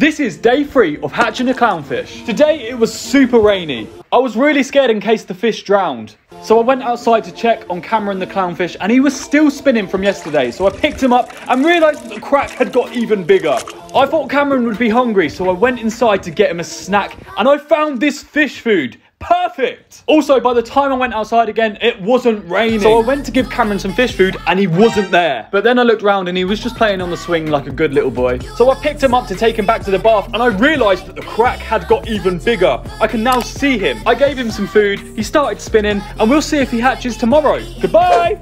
This is day three of hatching a clownfish. Today it was super rainy. I was really scared in case the fish drowned. So I went outside to check on Cameron the clownfish and he was still spinning from yesterday. So I picked him up and realised that the crack had got even bigger. I thought Cameron would be hungry so I went inside to get him a snack and I found this fish food. Perfect! Also, by the time I went outside again, it wasn't raining. So I went to give Cameron some fish food and he wasn't there. But then I looked around and he was just playing on the swing like a good little boy. So I picked him up to take him back to the bath and I realised that the crack had got even bigger. I can now see him. I gave him some food, he started spinning, and we'll see if he hatches tomorrow. Goodbye!